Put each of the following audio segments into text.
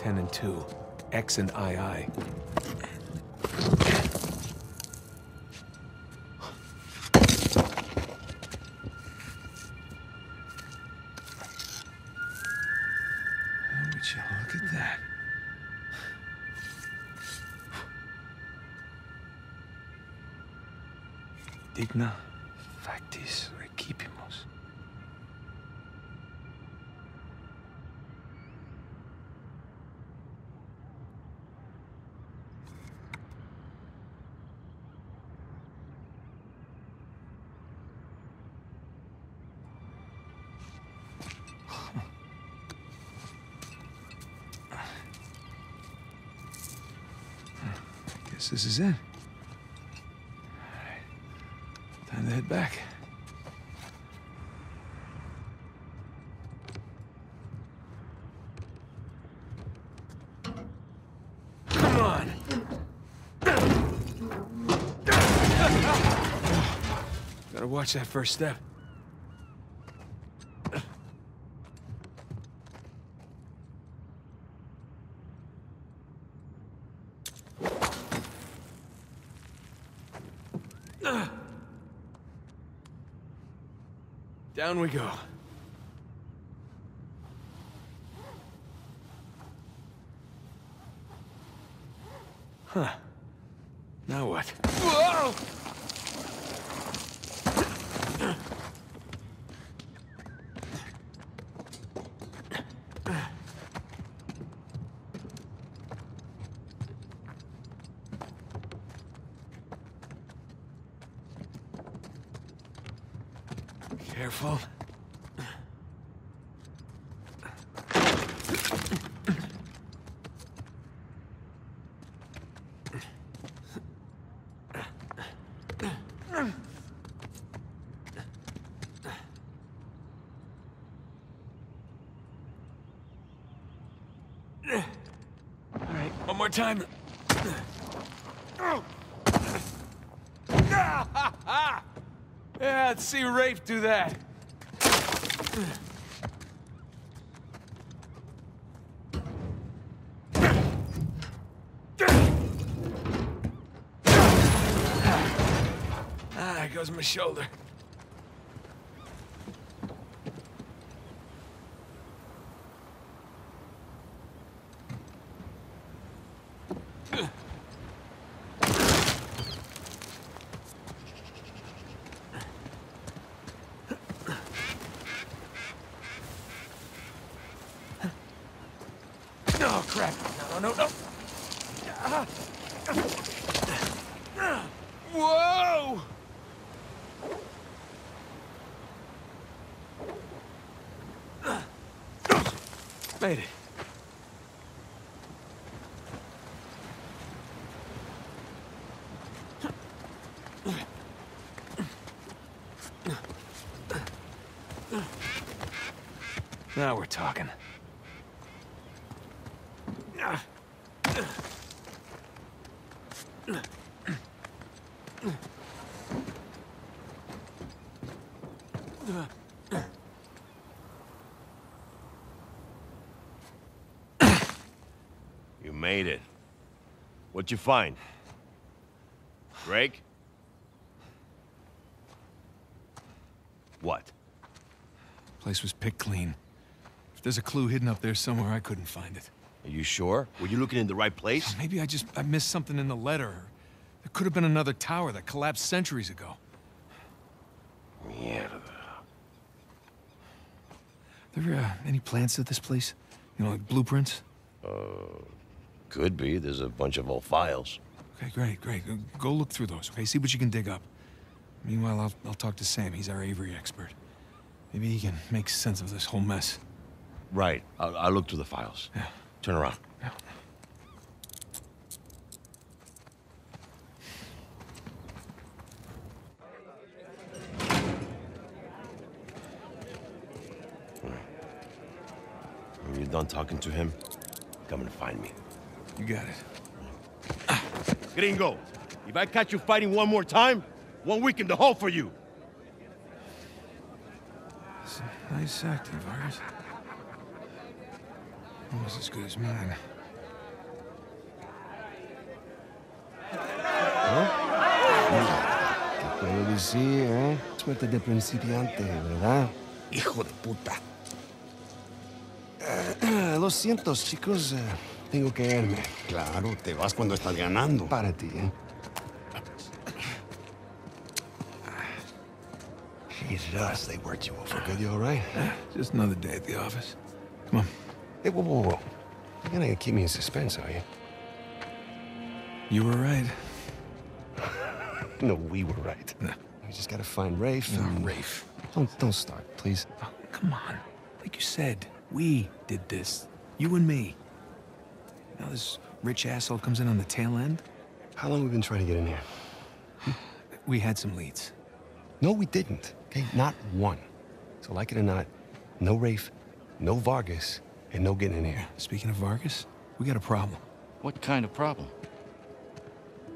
10 and 2. X and II. Digna factis recipimus. This is it. Time to head back. Come on! Gotta watch that first step. Down we go. Huh. Now what? Whoa! All right, one more time. Yeah, let's see Rafe do that. Ah, goes my shoulder. Oh, crap. No, no, no. Whoa! Made it. Now we're talking. You made it. What'd you find? Drake? What? Place was picked clean. If there's a clue hidden up there somewhere, I couldn't find it. Are you sure? Were you looking in the right place? Maybe I just I missed something in the letter. There could have been another tower that collapsed centuries ago. Mierda. There uh, any plans to this place? You know, like blueprints? Could be. There's a bunch of old files. Okay, great, great. Go- Go look through those, okay? See what you can dig up. Meanwhile, I'll, I'll talk to Sam. He's our Avery expert. Maybe he can make sense of this whole mess. Right. I'll, I'll look through the files. Yeah. Turn around. Yeah. When you're done talking to him, come and find me. You got it. Gringo, if I catch you fighting one more time, one week in the hole for you. It's a nice act of Well, as good as mine. ¿Eh? ¿Qué decir, eh? Suerte de principiante, ¿verdad? Hijo de puta. Ah, lo siento, chicos. Eh, tengo que irme. Claro, te vas cuando estás ganando. Para ti, ¿eh? Jesus, they worked you over good. You all right? Just another day at the office. Come on. Hey, whoa, whoa, whoa. You're gonna keep me in suspense, are you? You were right. No, we were right. No. We just gotta find Rafe. No, and- Rafe. Don't, don't start, please. Oh, come on. Like you said, we did this. You and me. Now this rich asshole comes in on the tail end. How long have we been trying to get in here? We had some leads. No, we didn't. Okay, not one. So, like it or not, no Rafe, no Vargas, and no getting in here. Speaking of Vargas, we got a problem. What kind of problem?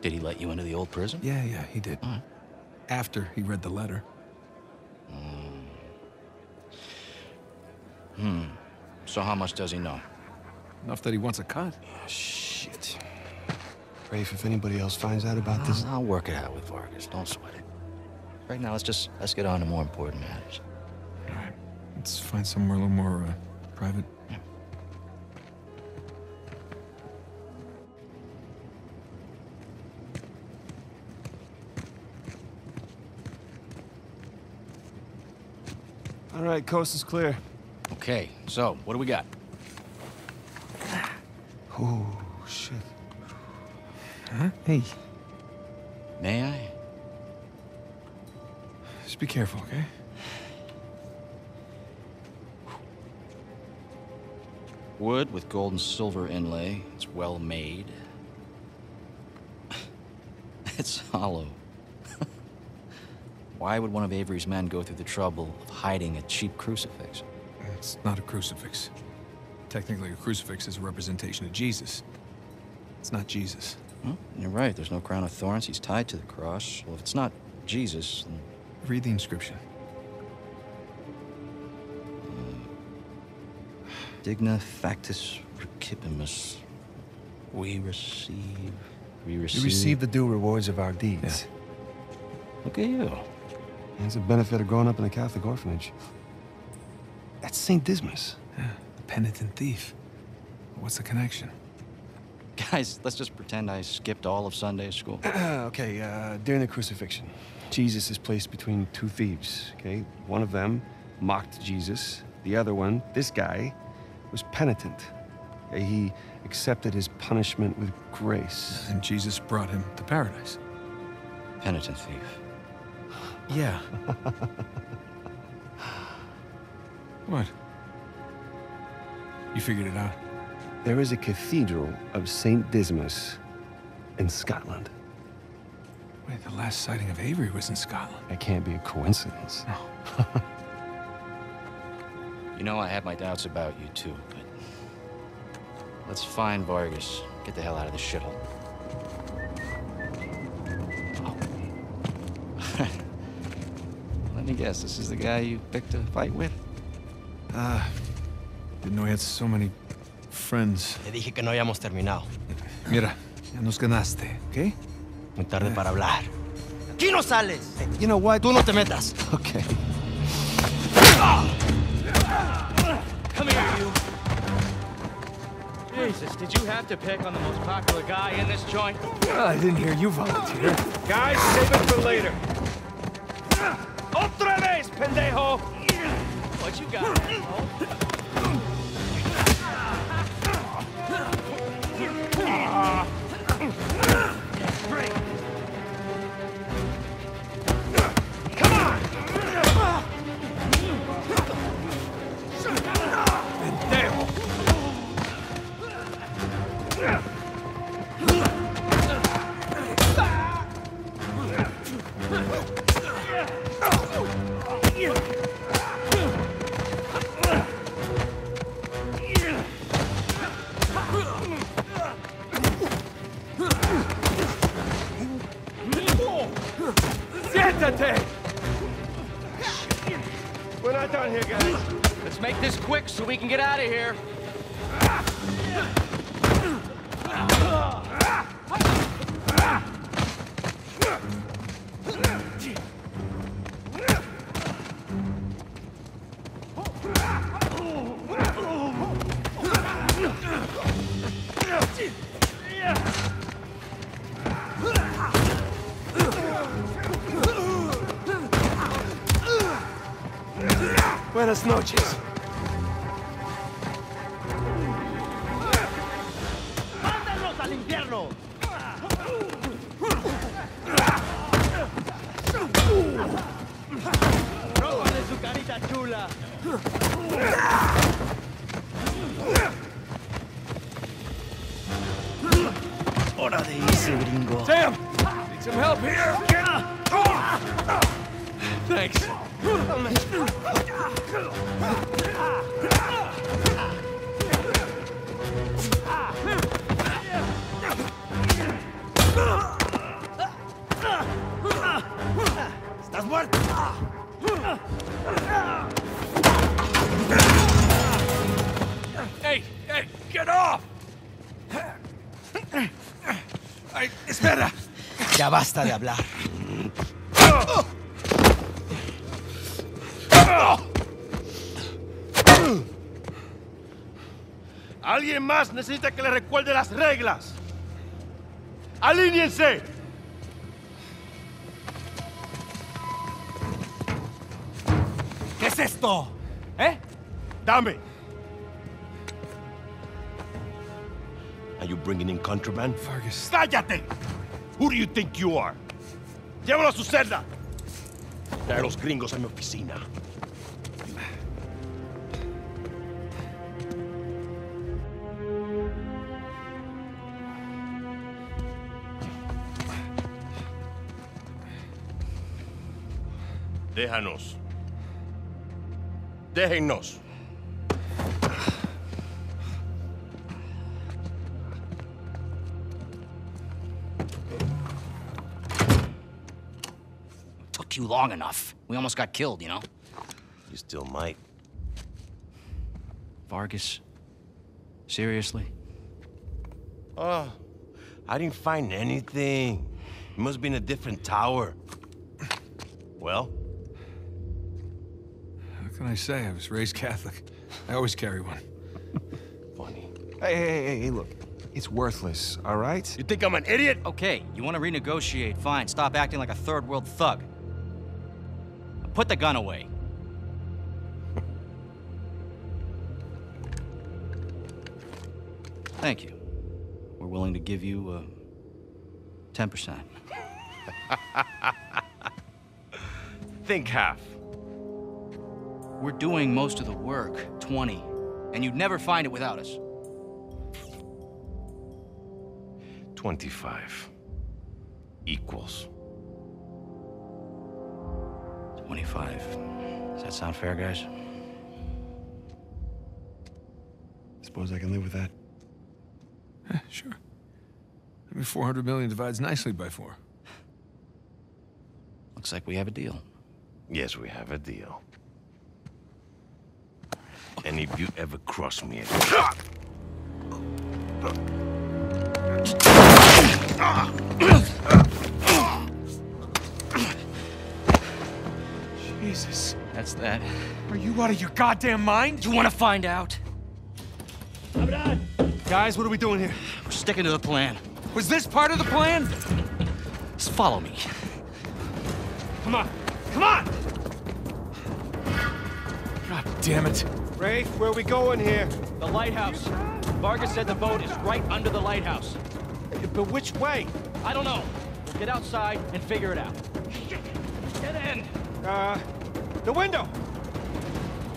Did he let you into the old prison? Yeah, yeah, he did. All right. After he read the letter. Hmm. So how much does he know? Enough that he wants a cut. Shit. Rafe, if anybody else finds out about this, I'll work it out with Vargas. Don't sweat it. Right now, let's just let's get on to more important matters. All right. Let's find somewhere a little more uh, private. All right, coast is clear. Okay, so what do we got? Oh, shit. Huh? Hey, May I? just be careful, okay? Wood with gold and silver inlay. It's well made. it's hollow. Why would one of Avery's men go through the trouble of hiding a cheap crucifix? It's not a crucifix. Technically, a crucifix is a representation of Jesus. It's not Jesus. Well, you're right. There's no crown of thorns. He's tied to the cross. Well, if it's not Jesus, then Read the inscription. Digna factis recipimus. We receive. We receive. We receive the due rewards of our deeds. Look at you. It's a benefit of growing up in a Catholic orphanage. That's St. Dismas. Yeah, the penitent thief. What's the connection? Guys, let's just pretend I skipped all of Sunday school. okay, uh, during the crucifixion, Jesus is placed between two thieves, okay? One of them mocked Jesus. The other one, this guy, was penitent. Okay, He accepted his punishment with grace. And Jesus brought him to paradise. Penitent thief. Yeah. what? You figured it out? There is a cathedral of St. Dismas in Scotland. Wait, the last sighting of Avery was in Scotland. That can't be a coincidence. You know, I had my doubts about you too, but. Let's find Vargas. Get the hell out of this shithole. Let me guess, this is the guy you picked a fight with? Ah, didn't know he had so many friends. Te dije que no habíamos terminado. Mira, ya nos ganaste, ¿ok? Muy tarde para hablar. ¡Aquí no sales! You know what? Tú no te metas. Okay. Come here, you. Jesus, did you have to pick on the most popular guy in this joint? I didn't hear you volunteer. Guys, save it for later. Otra vez, pendejo! What you got, asshole? we can get out of here. Buenas noches. ¡Mándanos al infierno! ¡Róbale su carita chula! Hora de irse, gringo. Sam! Need some help here? Thanks. Ya basta de hablar. Alguien más necesita que le recuerde las reglas. ¡Alíñense! ¿Qué es esto? ¿Eh? Dame. Are you bringing in contraband? Vargas. ¡Cállate! Who do you think you are? Llévalo a su celda. Trae a los gringos a mi oficina. Déjanos. Déjennos. Took you long enough. We almost got killed, you know? You still might. Vargas. Seriously? Oh, I didn't find anything. It must be in a different tower. Well, How can I say? I was raised Catholic. I always carry one. funny. Hey, hey, hey, hey, look. It's worthless, all right? You think I'm an idiot? Okay, you want to renegotiate? Fine. Stop acting like a third world thug. Put the gun away. Thank you. We're willing to give you uh, 10%. Think half. We're doing most of the work, 20, and you'd never find it without us. 25. Equals. 25. Does that sound fair, guys? Suppose I can live with that. Eh, sure. I mean, 400 million divides nicely by four. Looks like we have a deal. Yes, we have a deal. And if you ever cross me again... Jesus. That's that. Are you out of your goddamn mind? You want to find out? Guys, what are we doing here? We're sticking to the plan. Was this part of the plan? Just follow me. Come on. Come on! God damn it. Rafe, where are we going here? The lighthouse. Vargas said the boat is right under the lighthouse. But which way? I don't know. Get outside and figure it out. Get in. Uh, the window.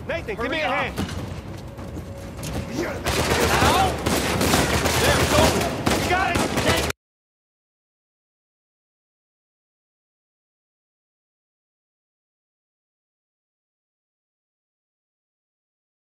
Nathan, give me a Hurry hand. Now. There, open. You got it,